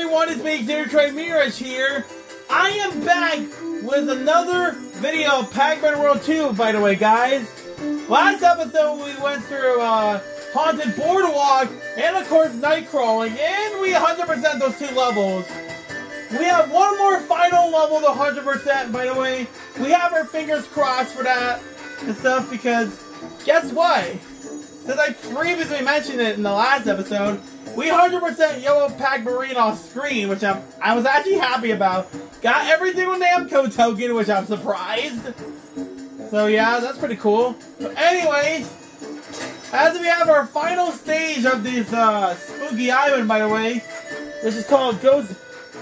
everyone? It's me, Trey Mirage here. I am back with another video of Pac-Man World 2, by the way, guys. Last episode, we went through uh, Haunted Boardwalk and, of course, Night Crawling, and we 100% those two levels. We have one more final level to 100%, by the way. We have our fingers crossed for that and stuff, because guess what? Since I previously mentioned it in the last episode, we 100% Yellow Pac-Marine off screen, which I'm, I was actually happy about. Got everything with Namco token, which I'm surprised. So yeah, that's pretty cool. So anyways, as we have our final stage of this uh, spooky island, by the way, which is called Ghost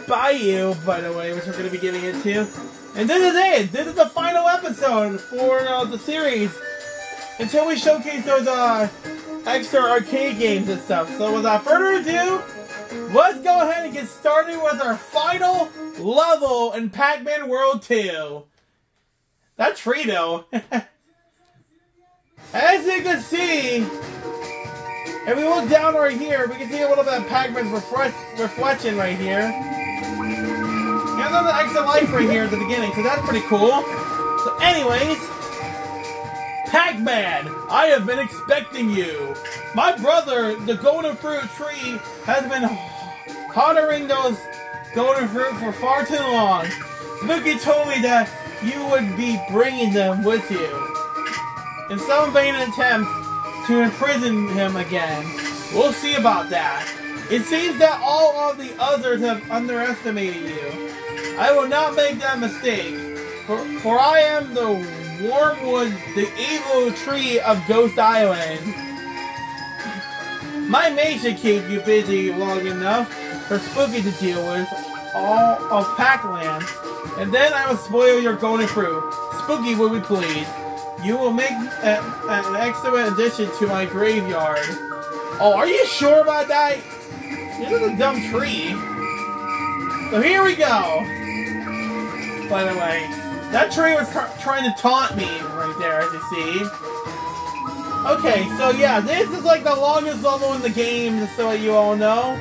Bayou, by the way, which we're going to be getting into. And this is it. This is the final episode for uh, the series. Until we showcase those uh, extra arcade games and stuff. So without further ado, let's go ahead and get started with our final level in Pac-Man World 2. That tree though. As you can see, if we look down right here, we can see a little bit of Pac-Man's reflection right here. And the extra life right here at the beginning, so that's pretty cool. So anyways, Pac-Man, I have been expecting you. My brother, the golden fruit tree, has been honoring those golden fruit for far too long. Spooky told me that you would be bringing them with you. In some vain attempt to imprison him again. We'll see about that. It seems that all of the others have underestimated you. I will not make that mistake, for, for I am the Wormwood, the evil tree of Ghost Island. My mate should keep you busy long enough for Spooky to deal with all of Pac-Land, and then I will spoil your golden fruit. Spooky will be pleased. You will make a, an excellent addition to my graveyard. Oh, are you sure about that? You're a dumb tree. So here we go. By the way. That tree was trying to taunt me right there, as you see. Okay, so yeah, this is like the longest level in the game, just so you all know.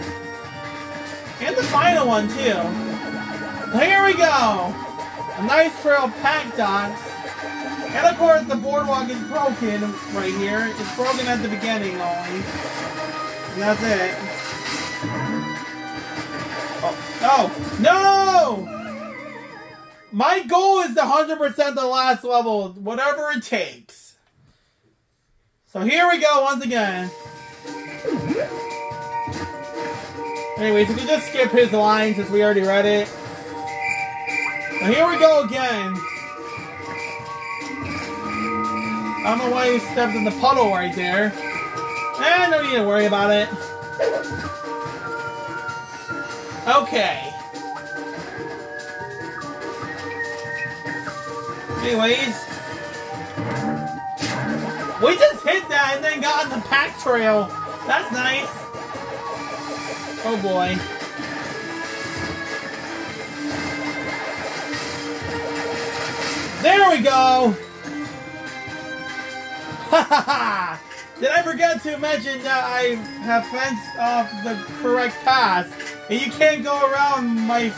And the final one, too. Here we go! A nice trail of Pac-Dots. And of course, the boardwalk is broken right here. It's broken at the beginning only. And that's it. Oh, oh no! No! My goal is to 100% the last level, whatever it takes. So here we go once again. Anyways, we can just skip his line since we already read it. Now here we go again. I don't know why he stepped in the puddle right there. Eh, no need to worry about it. Okay. Anyways. We just hit that and then got on the pack trail. That's nice. Oh boy. There we go! Ha ha ha! Did I forget to mention that I have fenced off the correct path and you can't go around my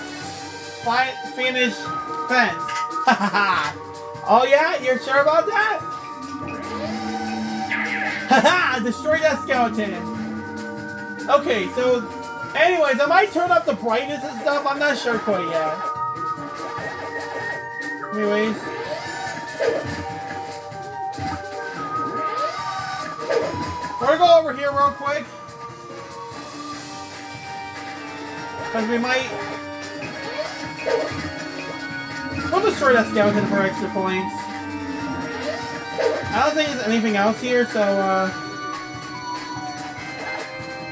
finished fence? Ha ha ha! Oh yeah? You're sure about that? Haha! Destroy that skeleton! Okay, so... Anyways, I might turn up the brightness and stuff. I'm not sure quite yet. Anyways. We're gonna go over here real quick. Because we might... We'll destroy that skeleton for extra points. I don't think there's anything else here, so, uh...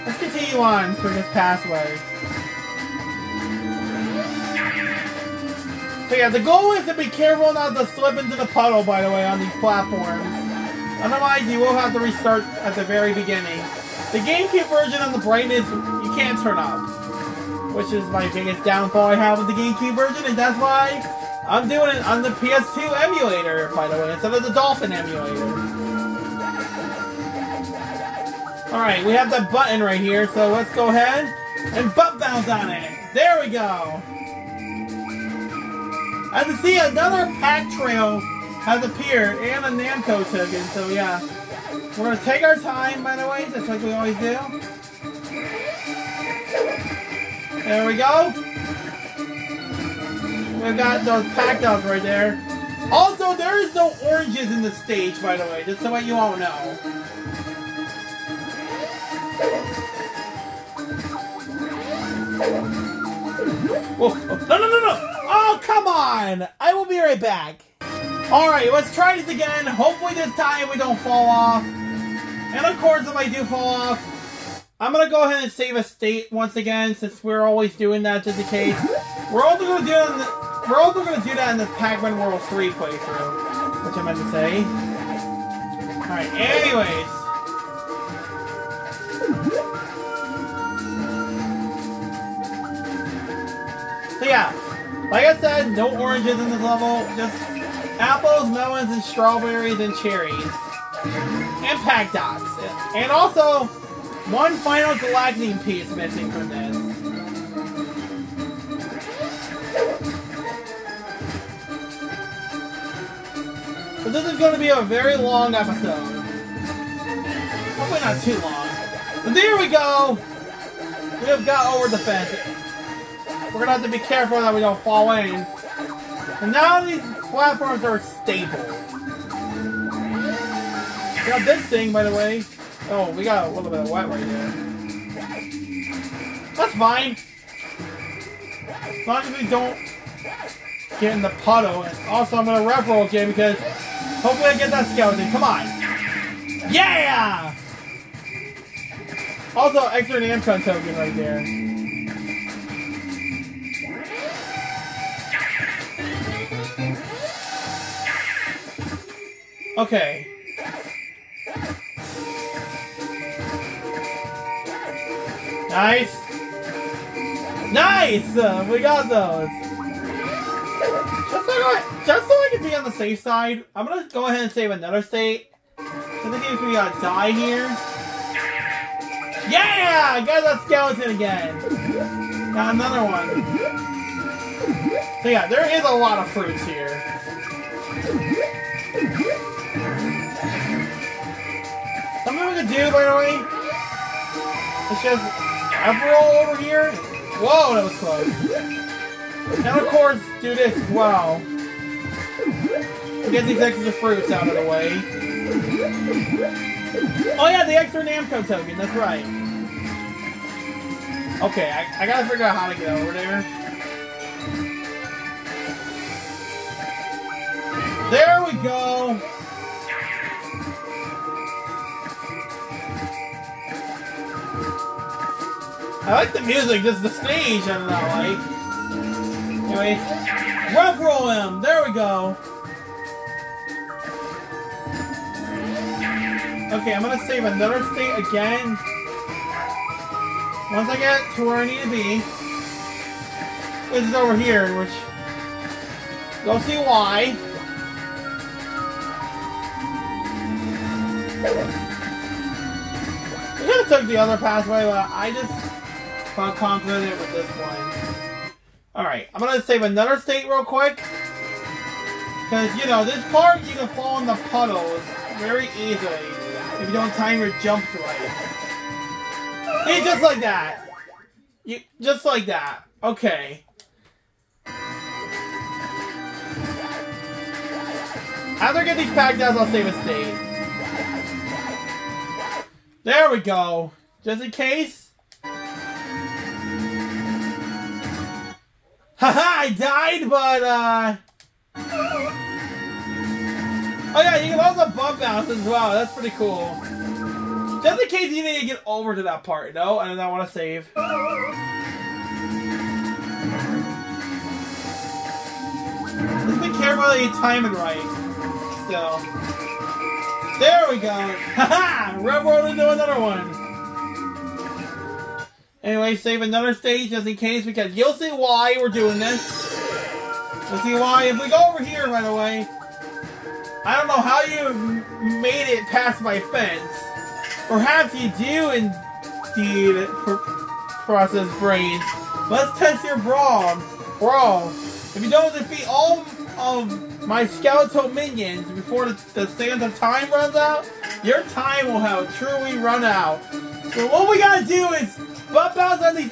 Let's continue on through this pathway. So yeah, the goal is to be careful not to slip into the puddle, by the way, on these platforms. Otherwise, you will have to restart at the very beginning. The GameCube version of the brightness, you can't turn up. Which is my biggest downfall I have with the GameCube version, and that's why I'm doing it on the PS2 emulator, by the way, instead of the Dolphin emulator. Alright, we have that button right here, so let's go ahead. And butt bounce on it. There we go. As you see, another pack trail has appeared and a Namco token, so yeah. We're gonna take our time, by the way, just like we always do. There we go. We've got those packed up right there. Also, there is no oranges in the stage, by the way, just so you all know. Whoa. No, no, no, no! Oh, come on! I will be right back. Alright, let's try this again. Hopefully this time we don't fall off. And of course, if I do fall off, I'm gonna go ahead and save a state once again, since we're always doing that just in case. We're also gonna do it in the, we're also gonna do that in the Pac-Man World 3 playthrough, which I meant to say. Alright, anyways. So yeah, like I said, no oranges in this level, just apples, melons, and strawberries and cherries. And Pac-Dots. And also, one final galactic piece missing from this. So this is going to be a very long episode. Hopefully not too long. But there we go! We have got over the fence. We're gonna have to be careful that we don't fall in. And now these platforms are stable. Got this thing, by the way. Oh, we got a little bit of wet right there. That's fine. As long as we don't get in the puddle. And also, I'm gonna rev roll again because hopefully I get that skeleton. Come on. Yeah! Also, extra Namco token right there. Okay. Nice. Nice! We got those. Just so, I, just so I can be on the safe side, I'm gonna go ahead and save another state. In case we gotta die here. Yeah! Got that skeleton again. Got another one. So yeah, there is a lot of fruits here. Something we could do, by the way, is just Everroll over here. Whoa, that was close. And of course, do this as well. Get these extra fruits out of the way. Oh yeah, the extra Namco token, that's right. Okay, I, I gotta figure out how to get over there. There we go! I like the music, just the stage I don't know, like. Anyway, rev roll him! There we go! Okay, I'm gonna save another state again. Once I get to where I need to be. This is over here, which... You'll see why. We could have took the other pathway, but I just felt confident with this one. Alright, I'm gonna save another state real quick. Because, you know, this part you can fall in the puddles very easily if you don't time your jumps right. Hey, just like that. You, just like that. Okay. After I get these packed out, I'll save a state. There we go. Just in case. Haha, I died, but, uh... Oh yeah, you can also butt bounce as well. That's pretty cool. Just in case you need to get over to that part. No, I do not want to save. Just be careful that you time it right. Still. There we go. Haha! Red World into another one. Anyway, save another stage just in case because you'll see why we're doing this. You'll see why. If we go over here, by the way, I don't know how you made it past my fence. Perhaps you do indeed process brains. Let's test your brawl. Brawl. If you don't defeat all of my skeletal minions before the, the stand of time runs out, your time will have truly run out. So what we gotta do is butt bounce on these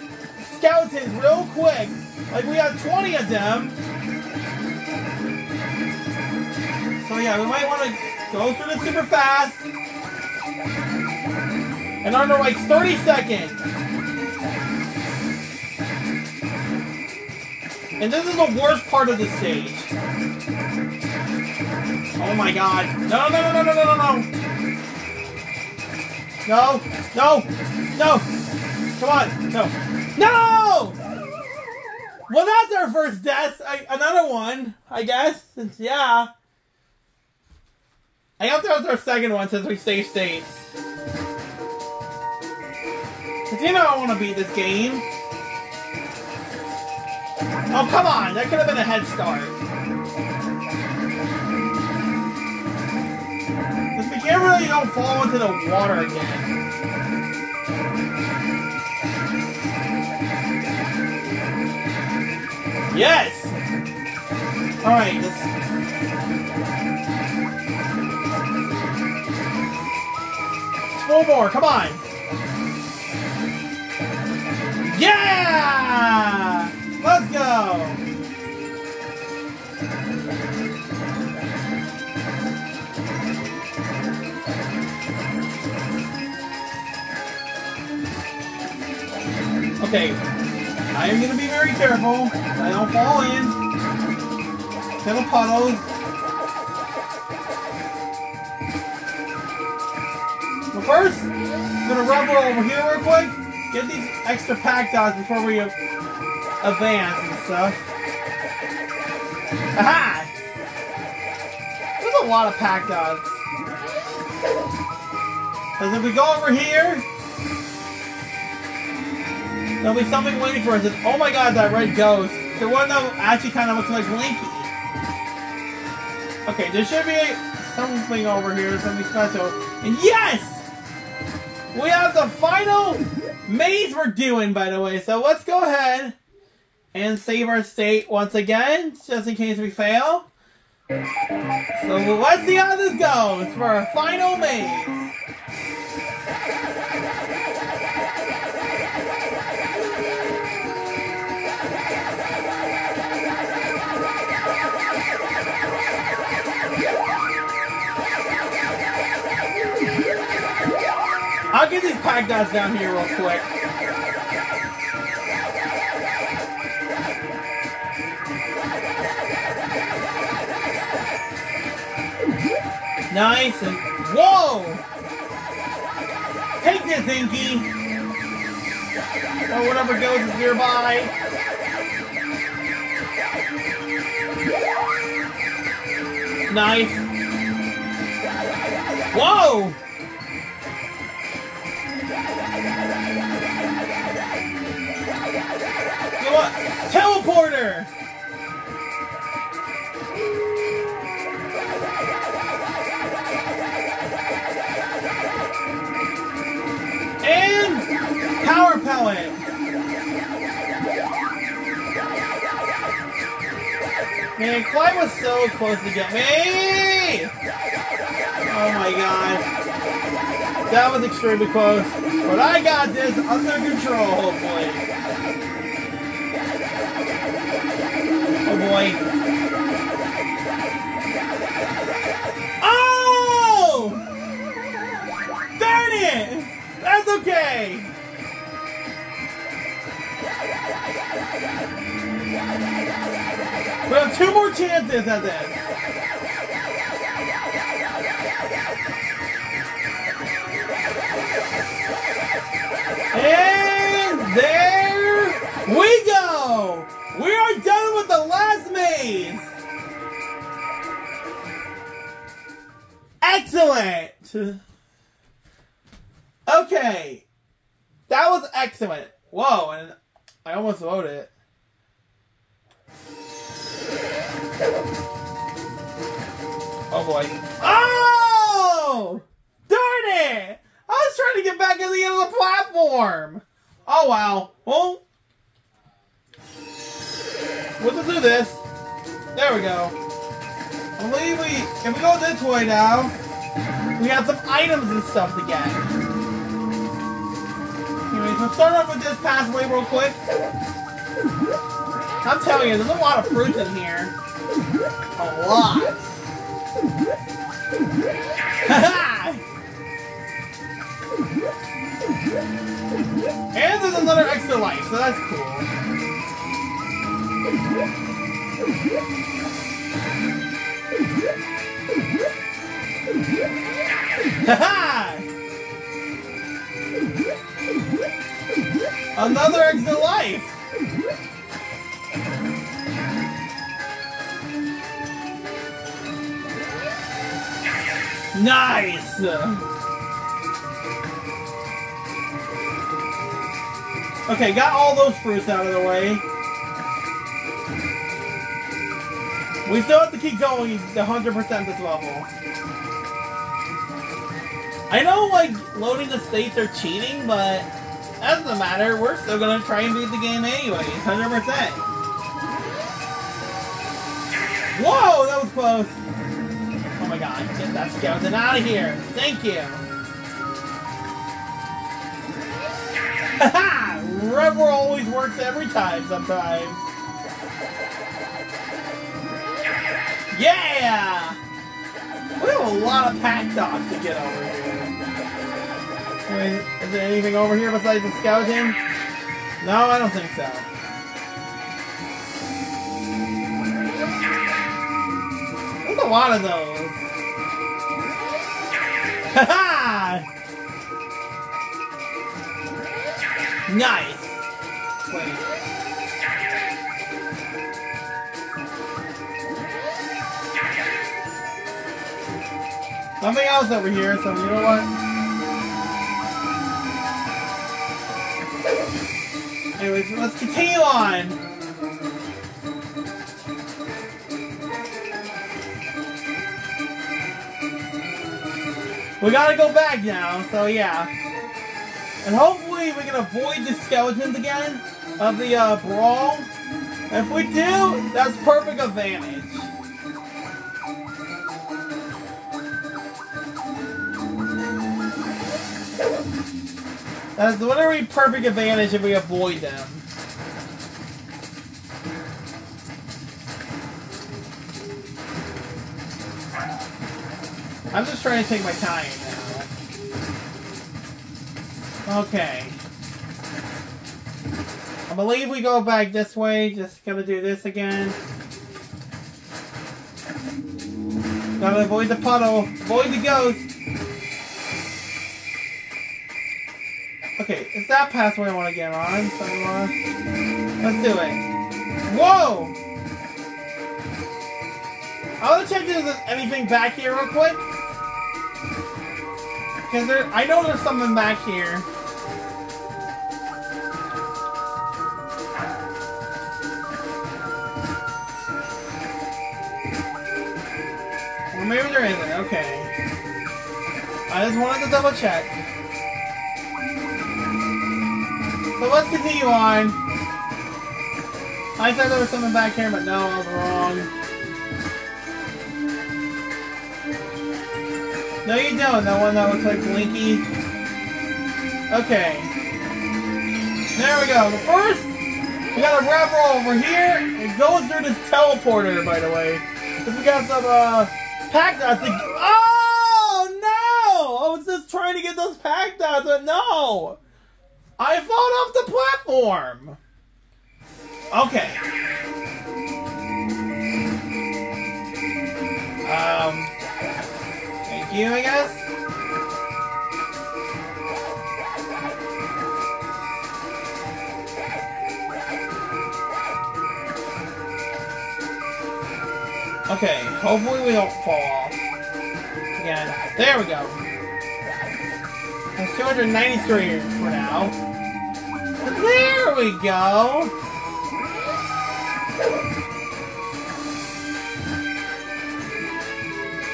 skeletons real quick. Like we have 20 of them. So yeah, we might want to go through this super fast. And under like 30 seconds. And this is the worst part of the stage. Oh my god. No, no, no, no, no, no, no. No, no, no. Come on, no. No! Well, that's our first death. I, another one, I guess. Since, yeah. I hope that was our second one since we saved states. Cause you know I want to beat this game. Oh, come on! That could have been a head start. We can't really don't fall into the water again. Yes! Alright, let's... Four more, come on! Yeah! Let's go! Okay, I am gonna be very careful. I don't fall in. To the puddles. But first, I'm gonna rubber over here real quick. Get these extra Pac-Dots before we advance and stuff. Aha! There's a lot of Pac-Dots. Because if we go over here, there'll be something waiting for us. And, oh my god, that red ghost. The one that actually kind of looks like Blinky. Okay, there should be something over here, something special. And yes! We have the final maze we're doing, by the way. So let's go ahead and save our state once again, just in case we fail. So let's see how this goes for our final maze. Pack dots down here real quick. Nice and whoa! Take this, Inky! Or whatever goes is nearby. Nice. Whoa! You what? Teleporter! And power pellet. Man, Clyde was so close to get me. Oh my god. That was extremely close. But I got this under control, hopefully. Boy. Oh! Darn it! That's okay! We have two more chances at this. The! Excellent! Okay. That was excellent. Whoa, and I almost wrote it. Oh boy. Oh! Darn it! I was trying to get back in the end of the platform! Oh Oh, wow. Well, we'll just do this. There we go. I believe we, if we go this way now, we have some items and stuff to get. We'll start off with this pathway real quick. I'm telling you, there's a lot of fruits in here. A lot. and there's another extra life, so that's cool. Another extra life! Nice! Okay, got all those fruits out of the way. We still have to keep going 100% this level. I know, like, loading the states are cheating, but that doesn't matter. We're still gonna try and beat the game anyways, 100%. Whoa, that was close. Oh my god, get that skeleton out of here. Thank you. Haha! Rubber always works every time sometimes. Yeah! We have a lot of Pac-Dots to get over here. Wait, is there anything over here besides the skeleton? No, I don't think so. There's a lot of those. Ha Nice! Wait. Nothing else over here, so you know what? Anyways, let's continue on. We gotta go back now, so yeah. And hopefully we can avoid the skeletons again of the uh, brawl. If we do, that's perfect advantage. That's the literally perfect advantage if we avoid them. I'm just trying to take my time now. Okay. I believe we go back this way. Just gonna do this again. Gotta avoid the puddle. Avoid the ghost. Okay, it's that pathway I want to get on. So let's do it. Whoa! I want to check if there's anything back here real quick. Because there, I know there's something back here. Maybe there isn't. Okay. I just wanted to double check. So let's continue on. I thought there was something back here, but no, I was wrong. No, you don't. That one that looks like Blinky. Okay. There we go. First, we got a roll over here. It goes through this teleporter, by the way. Because we got some, uh, Pac-Dots. Oh, no! I was just trying to get those Pac-Dots, but no! I fall off the platform! Okay. Um, thank you, I guess? Okay, hopefully we don't fall off. Again. There we go. That's 293 for now. There we go!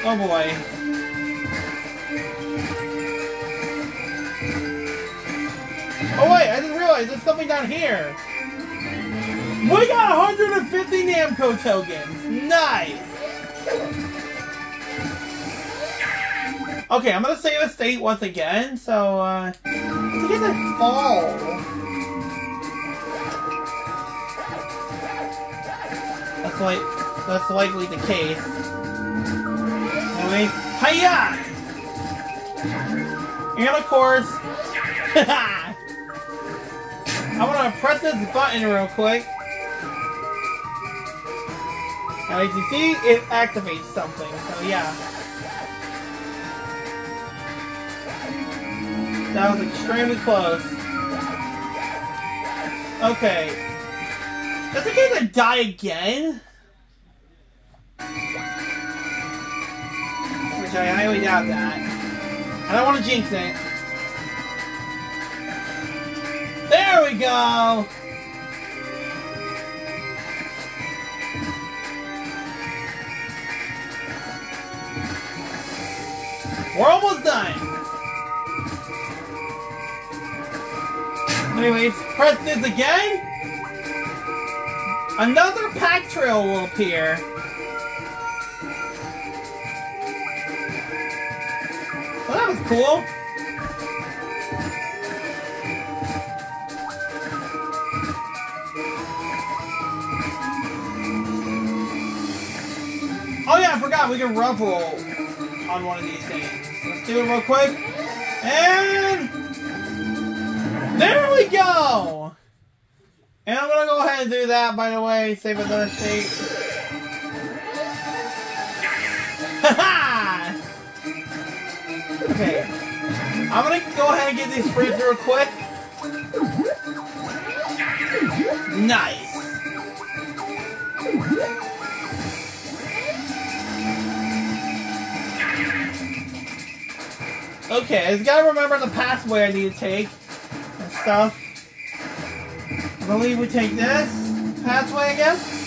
Oh boy. Oh wait, I didn't realize realized there's something down here. We got 150 Namco tokens. Nice. Okay, I'm gonna save a state once again. So, uh, to get that fall. That's like that's likely the case. Anyway, hiya! And of course, I'm gonna press this button real quick. And as you see, it activates something. So yeah. That was extremely close. Okay. Just in case I die again. Which I highly doubt that. I don't want to jinx it. There we go! We're almost done! Anyways, press this again. Another pack trail will appear. Well, that was cool. Oh yeah, I forgot we can roll on one of these things. Let's do it real quick. And there we go! And I'm gonna go ahead and do that, by the way. Save another state. Okay. I'm gonna go ahead and get these fruits real quick. Nice. Okay, I just gotta remember the pathway I need to take stuff. I believe we take this pathway, I guess.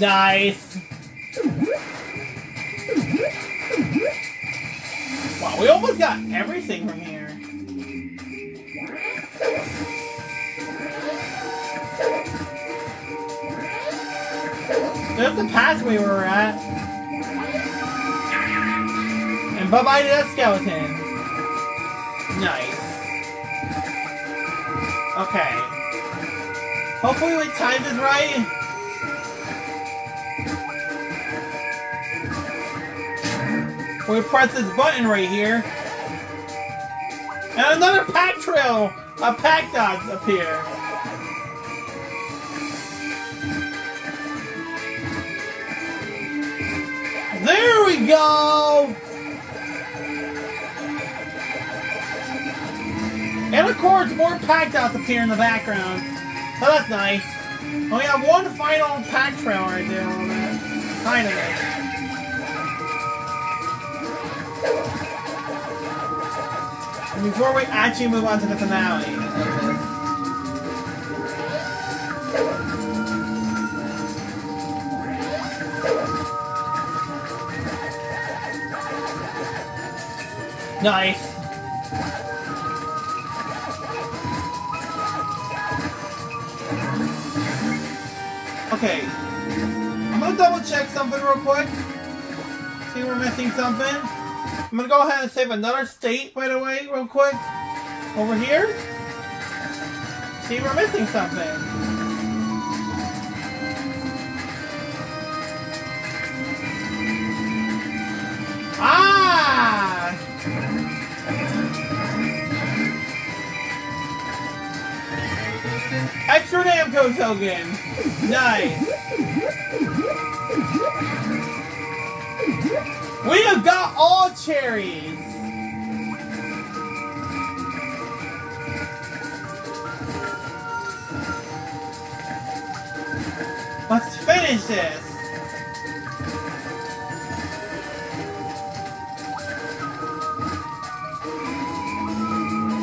Nice. Wow, we almost got everything from here. That's the pathway we're at. And bye-bye to that skeleton. Nice. Okay. Hopefully we timed this right. We press this button right here. And another pack trail of Pac-Dots appear. There we go! And of course, more Pac-Dots appear in the background. So that's nice. Oh, we have one final pack trail right there on that. Kind of. And before we actually move on to the finale. Nice. Okay. I'm gonna double check something real quick. See we're missing something. I'm gonna go ahead and save another state, by the way, real quick. Over here. See we're missing something. Ah! Extra Namco token! Nice! We have got all cherries! Let's finish this!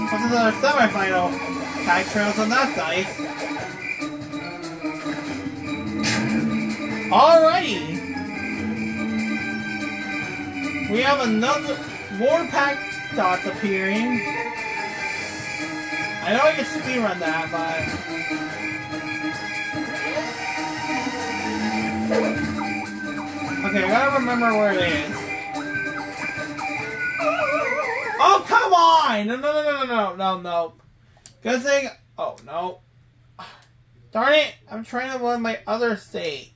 What's another semi-final? Pack trails on that nice. Alrighty! We have another, more pack dots appearing. I know I can speed run that, but... Okay, I gotta remember where it is. Oh, come on! No, no, no, no, no, no, no. Good thing... Oh, no. Darn it! I'm trying to run my other state.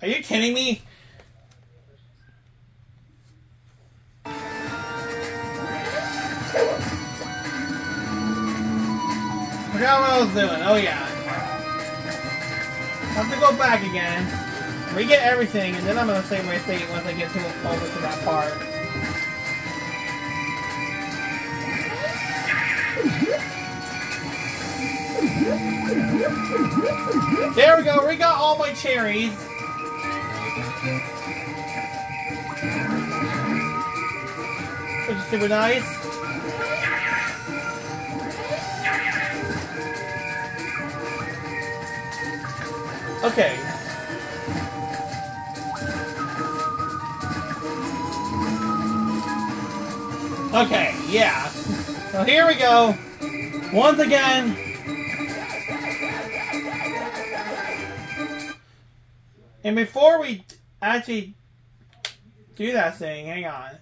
Are you kidding me? Forgot what I was doing. Oh yeah. Have to go back again. We get everything, and then I'm gonna save my state once I get to over to that part. There we go. We got all my cherries. Super nice. Okay. Okay, yeah. So here we go. Once again. And before we actually do that thing, hang on.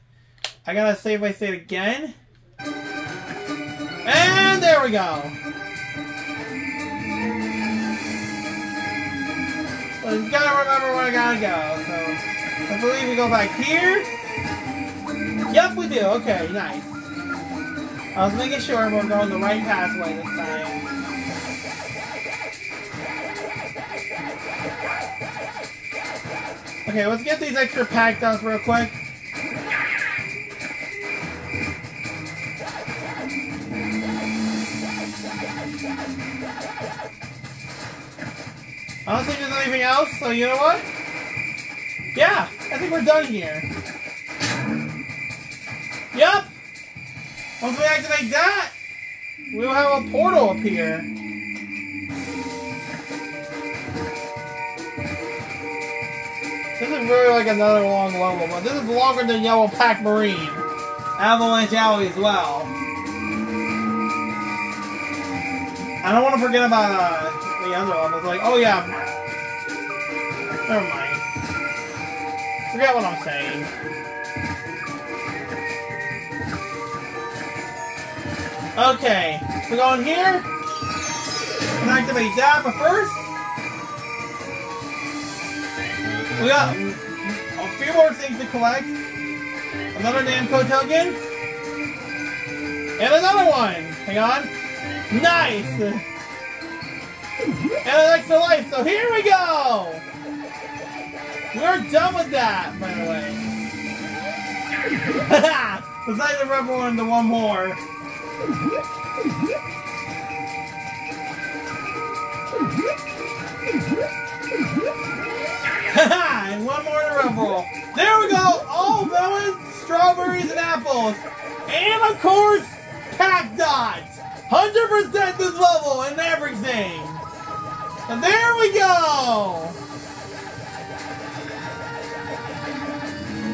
I gotta save my state again. And there we go. You gotta remember where I gotta go. So I believe we go back here. Yep, we do. Okay, nice. I was making sure we're going the right pathway this time. Okay, let's get these extra Pac-Dots real quick. I don't think there's anything else, so you know what? Yeah, I think we're done here. Yep! Once we activate that, we'll have a portal appear. This is really like another long level, but this is longer than Yellow Pac-Marine. Avalanche Alley as well. I don't want to forget about uh, the other levels. Like, oh yeah. Never mind. Forget what I'm saying. Okay, we go in here. And activate that, but first, we got a few more things to collect. Another Namco token. And another one. Hang on. Nice. And an extra life, so here we go! We're done with that, by the way. Let's not even remember one into one more. and one more to rumble. There we go! All melons, strawberries, and apples. And of course, Pac-Dots! 100% this level and everything! And there we go!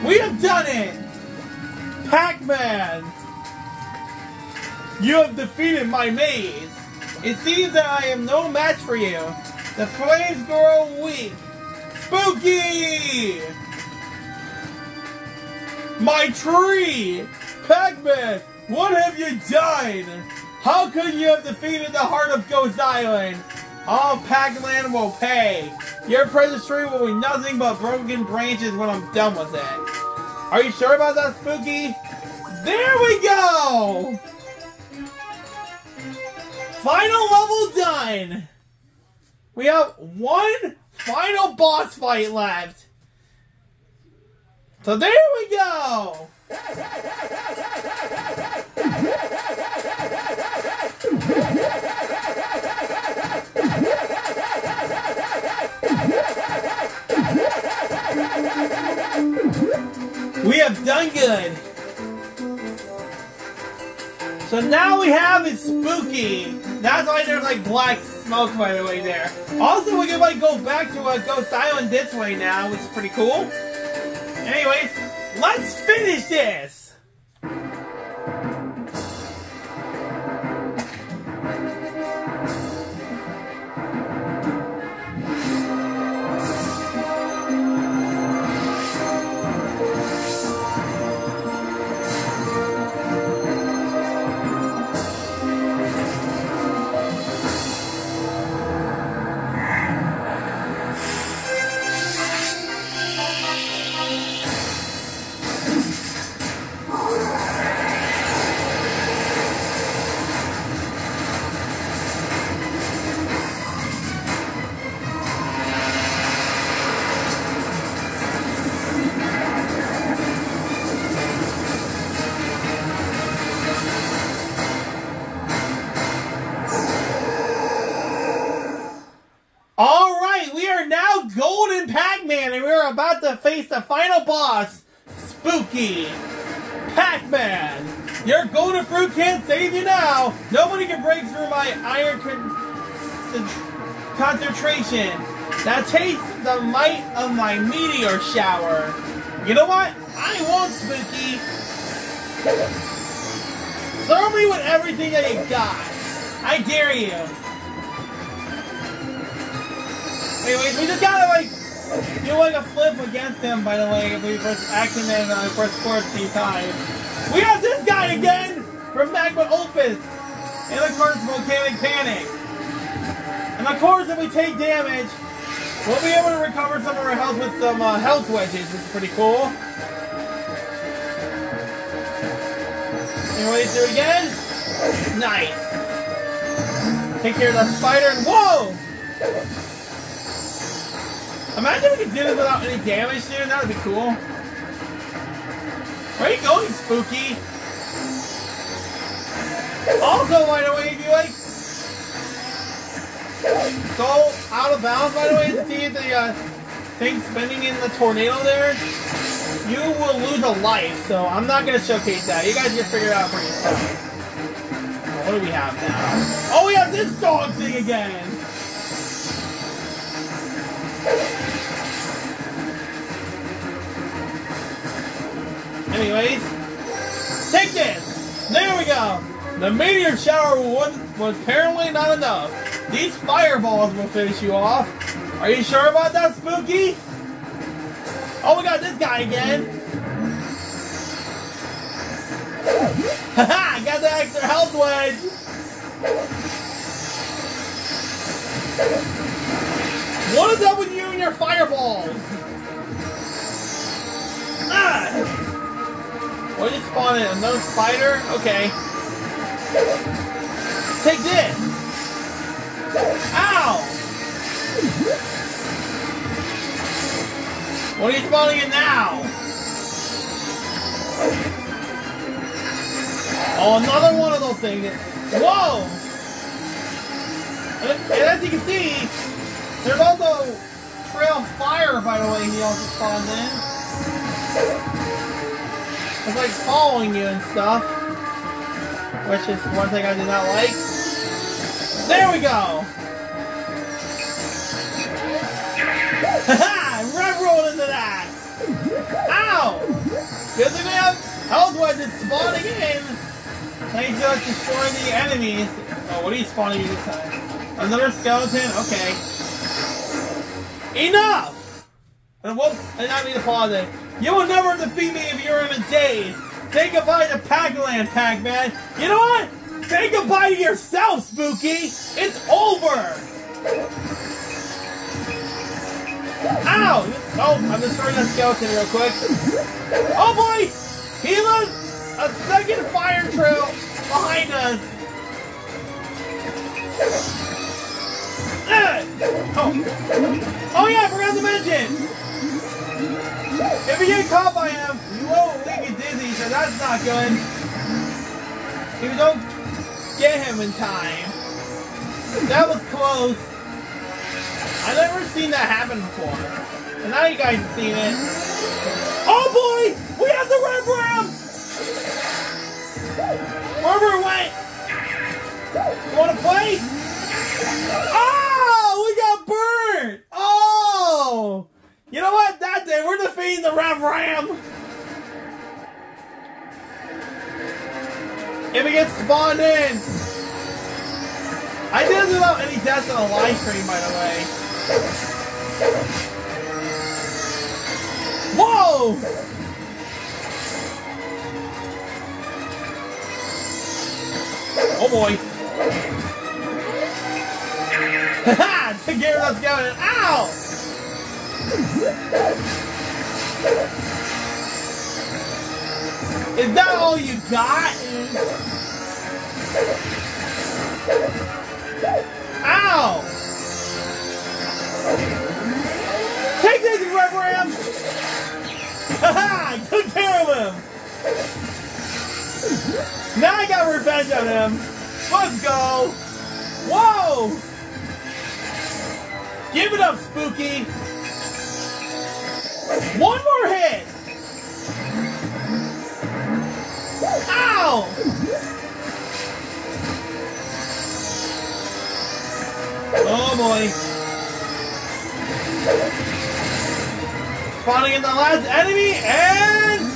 We have done it! Pac-Man! You have defeated my maze. It seems that I am no match for you. The flames grow weak. Spooky! My tree! Pac-Man, what have you done? How could you have defeated the heart of Ghost Island? All Pac-Land will pay. Your present tree will be nothing but broken branches when I'm done with it. Are you sure about that, Spooky? There we go! Final level done! We have one final boss fight left. So there we go! Now we have it spooky. That's why there's like black smoke by the way there. Also, we can like go back to uh, Ghost Island this way now, which is pretty cool. Anyways, let's finish this! About to face the final boss, Spooky Pac-Man. Your golden fruit can't save you now. Nobody can break through my iron con concentration. Now taste the might of my meteor shower. You know what? I won't, Spooky. Throw me with everything that you got. I dare you. Anyways, we just gotta like you like a flip against him, by the way, if we press action and uh, press forward three times. We have this guy again from Magma Opus, and of course Volcanic Panic. And of course, if we take damage, we'll be able to recover some of our health with some uh, health wedges, which is pretty cool. Anyway, do it again. Nice. Take care of the spider and whoa! Imagine we could do this without any damage, dude. That would be cool. Where are you going, Spooky? Also, by the way, if you like go out of bounds, by the way, to see the uh, thing spinning in the tornado there, you will lose a life. So I'm not going to showcase that. You guys just figure it out for yourself. What do we have now? Oh, we have this dog thing again! Anyways, take this! There we go! The meteor shower was, apparently not enough. These fireballs will finish you off. Are you sure about that, Spooky? Oh, we got this guy again. Haha, got the extra health wedge. What is up with you and your fireballs? Ah! What did spawn in? Another spider? Okay. Take this! Ow! What are you spawning in now? Oh, another one of those things. Whoa! And as you can see, there's also trail fire, by the way, he also spawned in. It's like following you and stuff. Which is one thing I do not like. There we go! Haha! Rev rolled into that! Ow! Good thing we have health wedges spawning in! Thanks to destroying the enemies. Oh, what are you spawning this time? Another skeleton? Okay. Enough! And what? And I mean pause. You will never defeat me if you're in a daze. Say goodbye to Pac-Land, Pac-Man. You know what? Say goodbye to yourself, Spooky. It's over. Ow! Oh, I'm destroying that skeleton real quick. Oh boy! He left a second fire trail behind us. Oh. oh yeah, I forgot to mention. If you get caught by him, you won't leave you dizzy, so that's not good. If you don't get him in time. That was close. I've never seen that happen before. And now you guys have seen it. Oh boy! We have the Rev Ram! Wherever it went! You wanna play? Ah! Oh! We got burned! Oh! You know what? That day, we're defeating the Rev Ram. If it gets spawned in. I did this without any deaths on the live stream, by the way. Whoa! Oh boy. Care of us going. Ow! Is that all you got? Ow! Take this, Rev Ram! Haha! Took care of him! Now I got revenge on him! Let's go! Whoa! Give it up, Spooky! One more hit! Ow! Oh boy. Spawning in the last enemy, and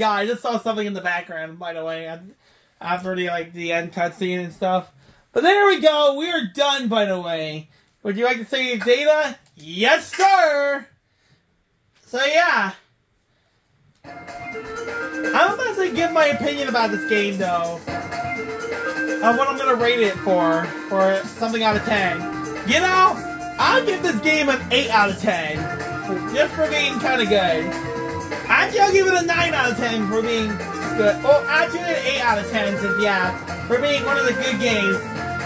god, I just saw something in the background, by the way, after the like the end cutscene and stuff. But there we go. We are done, by the way. Would you like to say your data? Yes, sir. So yeah. I'm about to give my opinion about this game, though. Of what I'm gonna rate it for, for something out of ten. You know, I'll give this game an eight out of ten just for being kind of good. Actually, I'll give it a 9 out of 10 for being good. Oh, actually, an 8 out of 10 since, yeah, for being one of the good games.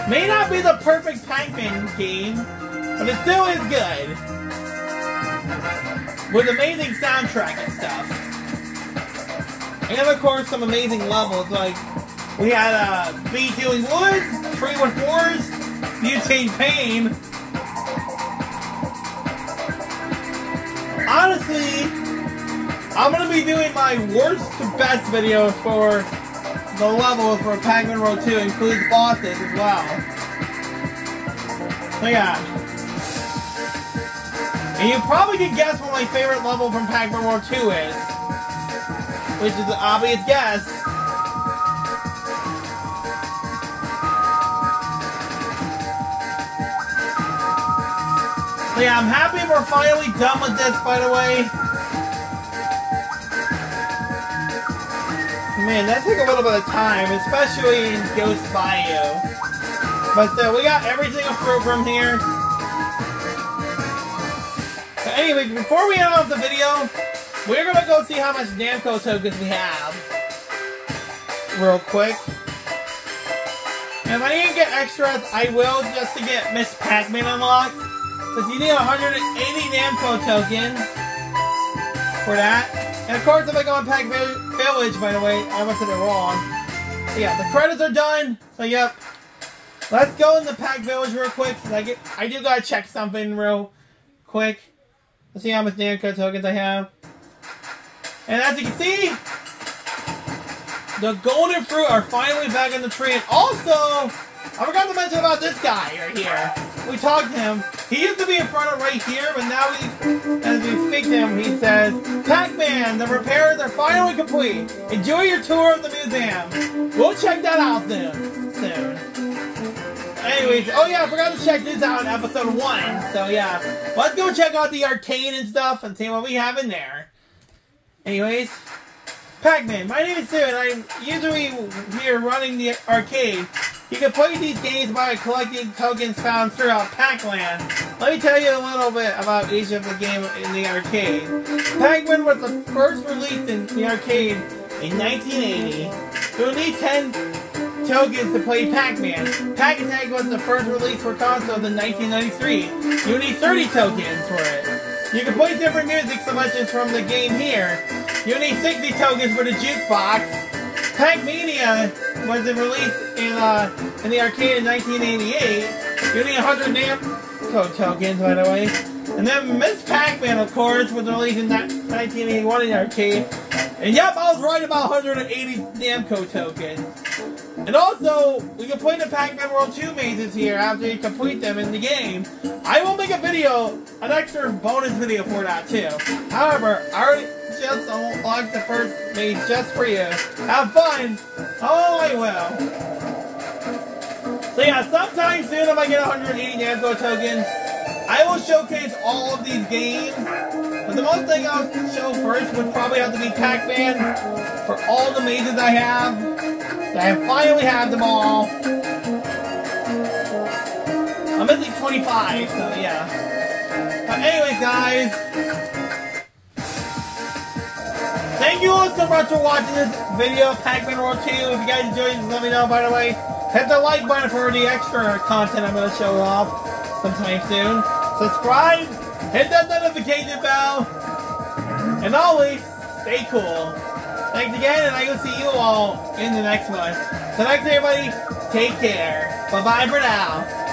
May not be the perfect Pac-Man game, but it still is good. With amazing soundtrack and stuff. And of course, some amazing levels, like, we had, uh, B doing Woods, Tree with Wars, Butane Pain, honestly, I'm gonna be doing my worst to best video for the level for Pac-Man World 2, includes bosses as well. So yeah. And you probably can guess what my favorite level from Pac-Man World 2 is. Which is an obvious guess. So yeah, I'm happy we're finally done with this, by the way. Man, that took a little bit of time, especially in Ghost Bayou. But still, we got every single program here. So anyway, before we end off the video, we're gonna go see how much Namco tokens we have. Real quick. And if I to get extras, I will just to get Ms. Pac-Man unlocked. Since you need 180 Namco tokens for that. And of course, if I go on Pack Village, by the way, I must have it wrong. But yeah, the credits are done. So yep. Let's go in the Pac-Village real quick. I get, I do gotta check something real quick. Let's see how much Namco tokens I have. And as you can see, the golden fruit are finally back in the tree. And also, I forgot to mention about this guy right here. We talked to him. He used to be in front of right here, but now we, as we speak to him, he says, Pac-Man, the repairs are finally complete. Enjoy your tour of the museum. We'll check that out soon. Soon. Anyways, oh yeah, I forgot to check this out in episode one. So yeah, let's go check out the arcade and stuff and see what we have in there. Anyways, Pac-Man, my name is Sue and I'm usually here running the arcade. You can play these games by collecting tokens found throughout Pac-Land. Let me tell you a little bit about each of the games in the arcade. Pac-Man was the first released in the arcade in 1980. You'll need 10 tokens to play Pac-Man. Pac-Attack was the first release for consoles in 1993. You'll need 30 tokens for it. You can play different music selections from the game here. You need 60 tokens for the jukebox. Pac-Mania was released in uh, in the arcade in 1988. You need 100 Namco tokens, by the way. And then Ms. Pac-Man, of course, was released in 1981 in the arcade. And yep, I was right about 180 Namco tokens. And also, we can play the Pac-Man World 2 mazes here after you complete them in the game. I will make a video, an extra bonus video for that too. However, I already just unlocked the first maze just for you. Have fun! Oh, I will. So yeah, sometime soon if I get 180 Namco tokens, I will showcase all of these games. But the most thing I'll show first would probably have to be Pac-Man for all the mazes I have. I finally have them all. I'm at missing 25, so yeah. But anyway, guys. Thank you all so much for watching this video of Pac-Man World 2. If you guys enjoyed it, let me know, by the way. Hit the like button for the extra content I'm going to show off sometime soon. Subscribe, hit that notification bell, and always stay cool. Thanks again, and I will see you all in the next one. So thanks everybody, take care. Bye-bye for now.